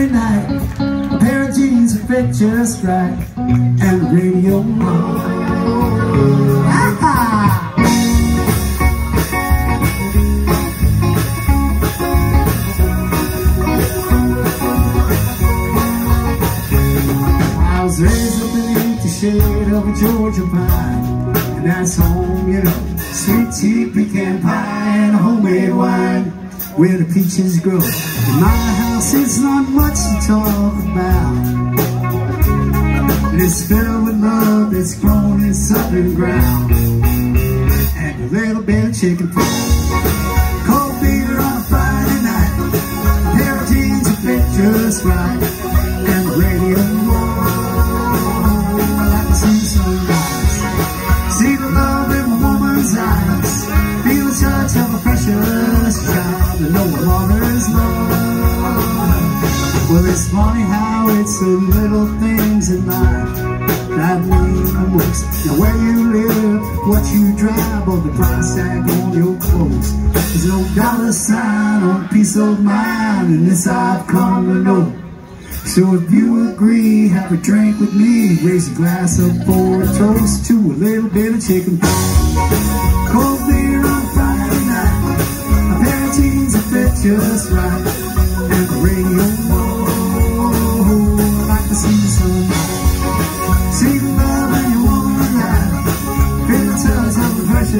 Every night, a pair of jeans that fit just right, and radio on. I was raised beneath the shade of a Georgia pine, and that's home, you know. Sweet tea, pecan pie, and homemade wine where the peaches grow. In my house, it's not much to talk about. It's filled with love that's grown in southern ground, and a little bit of chicken pie. Cold beer on a Friday night, a pair of jeans that fit just right, and the radio on. See the love a mother's love. Well, it's funny how it's the little things in life that mean the most. Now where you live, what you drive, or the price tag on your clothes. There's no dollar sign on peace of mind, and this I've come to know. So if you agree, have a drink with me, raise a glass up for a toast to a little bit of chicken pie. Cold beer on Friday night, a pair just right, and the radio. I like to see the sunrise, see the love in your woman's eyes, feel the touch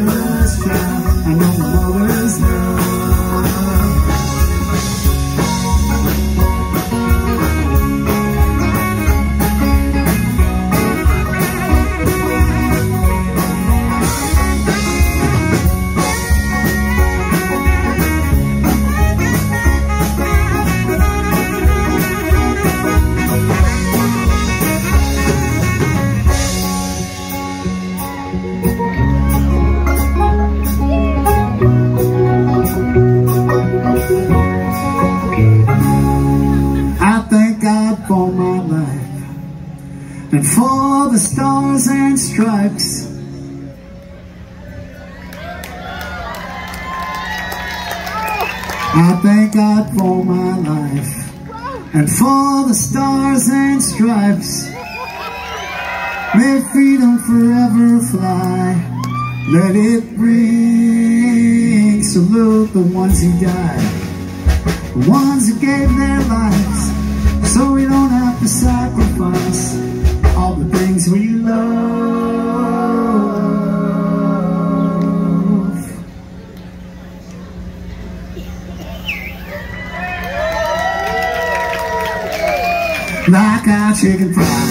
and for the stars and stripes. I thank God for my life and for the stars and stripes. May freedom forever fly. Let it ring. Salute the ones who died the ones who gave their lives so we don't have to sacrifice all the things we love. Like our chicken fry,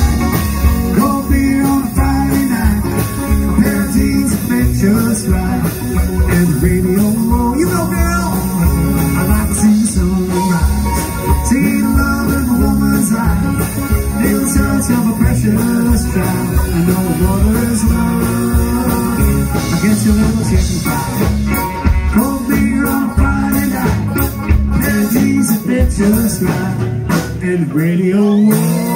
Mother's love. Guess your chicken cold beer on Friday night, pair of right, and the radio